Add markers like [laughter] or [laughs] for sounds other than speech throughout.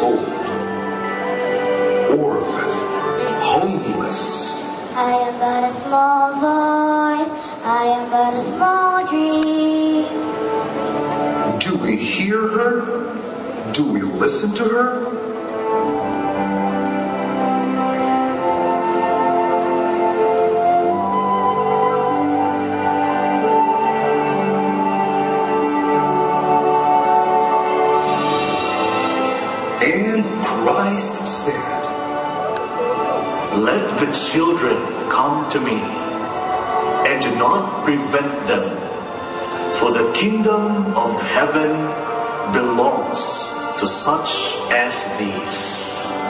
old, orphan, homeless. I am but a small voice, I am but a small dream. Do we hear her? Do we listen to her? Christ said, Let the children come to me, and do not prevent them, for the kingdom of heaven belongs to such as these.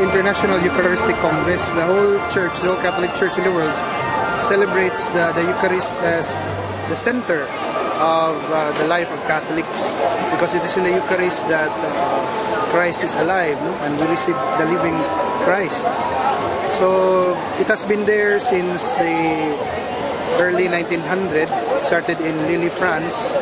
International Eucharistic Congress, the whole church, the whole Catholic Church in the world celebrates the, the Eucharist as the center of uh, the life of Catholics because it is in the Eucharist that uh, Christ is alive no? and we receive the living Christ. So it has been there since the early 1900. It started in Lille, France,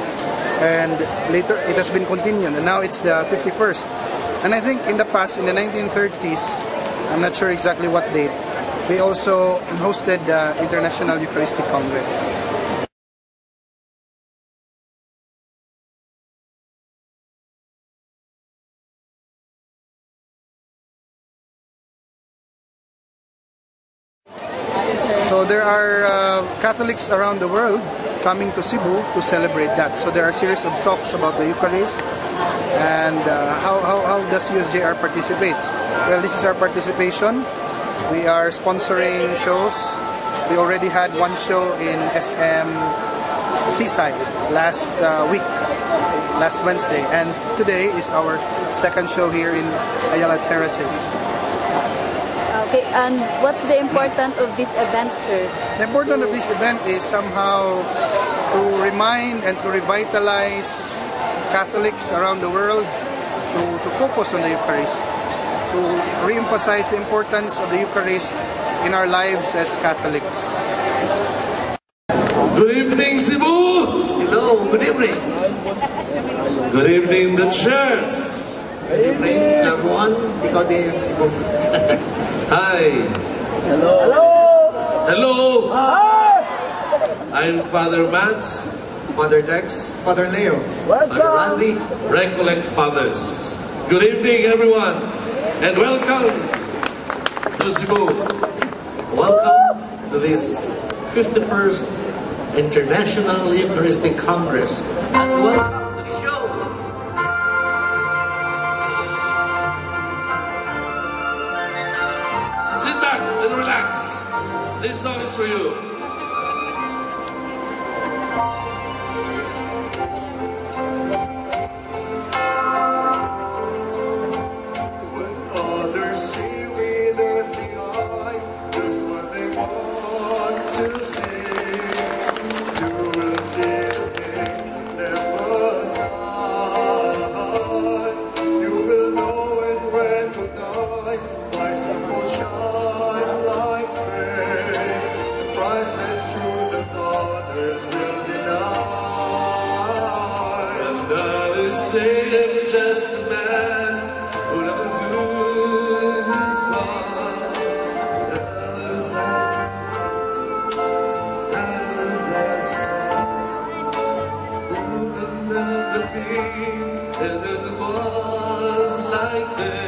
and later it has been continued, and now it's the 51st. And I think in the past, in the 1930s, I'm not sure exactly what date, we also hosted the International Eucharistic Congress. So there are uh, Catholics around the world coming to Cebu to celebrate that. So there are a series of talks about the Eucharist and uh, how, how, how does USJR participate? Well, this is our participation. We are sponsoring shows. We already had one show in SM Seaside last uh, week, last Wednesday, and today is our second show here in Ayala Terraces. Okay, and what's the importance of this event, sir? The importance of this event is somehow to remind and to revitalize Catholics around the world to, to focus on the Eucharist, to re-emphasize the importance of the Eucharist in our lives as Catholics. Good evening, Cebu. Hello, good evening. Good evening, the church. Good evening, everyone. Ikaw din yung Cebu. [laughs] Hi. Hello. Hello. I'm Father Mats, Father Dex. Father Leo. Father Randy. Recollect Fathers. Good evening, everyone, and welcome to Cebu. Welcome to this 51st International Eucharistic Congress. And welcome to the show. Sit back and relax. This song is for you. The and the was like this,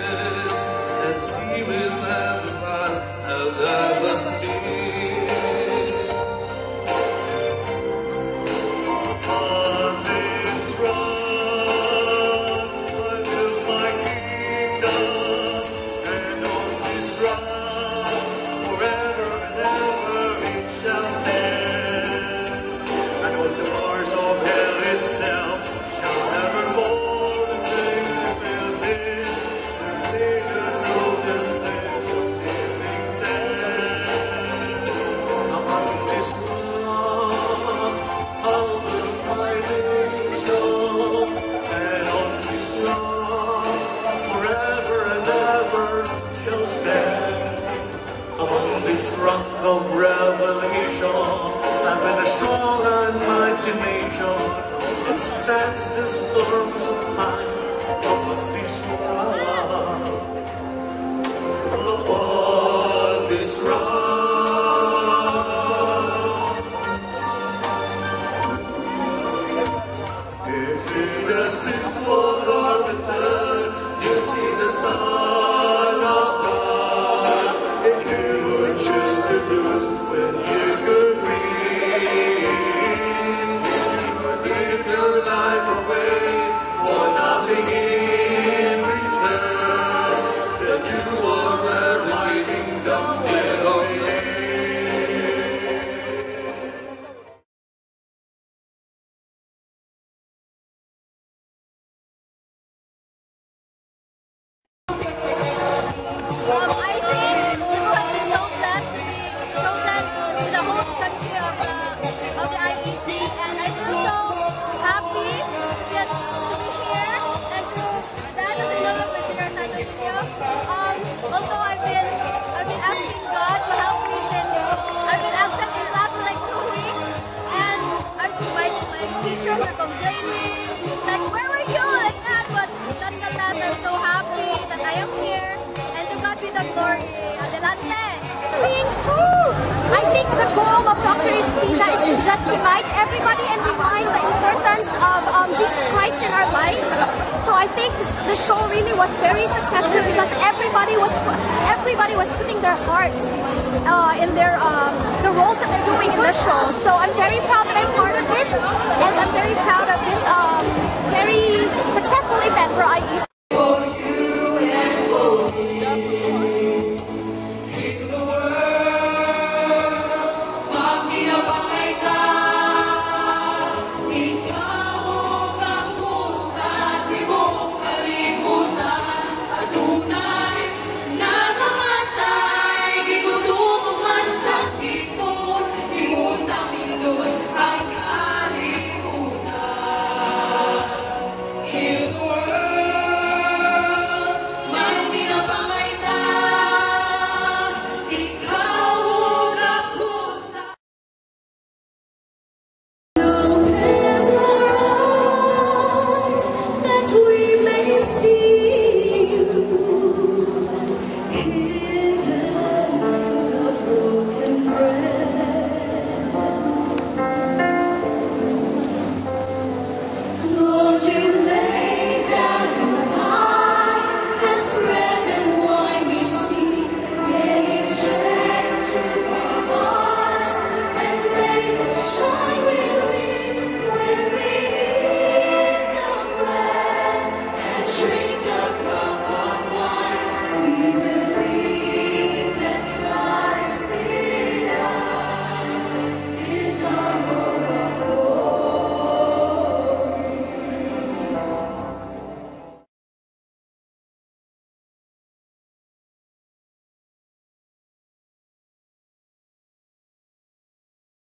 shall stand. Upon this rock of revelation, I've been a strong and mighty nation, and stands the storms of time. Like where were you like that, but nonetheless I'm so happy that I am here, and to God be the glory. Adelante. I think the goal of Dr. Espina is to just unite everybody and remind the importance of um, Jesus Christ in our lives. So I think this, the show really was very successful because everybody was everybody was putting their hearts uh, in their um, the roles that they're doing in the show. So I'm very proud that I'm part of this, and I'm very proud of this um, very successful event for IE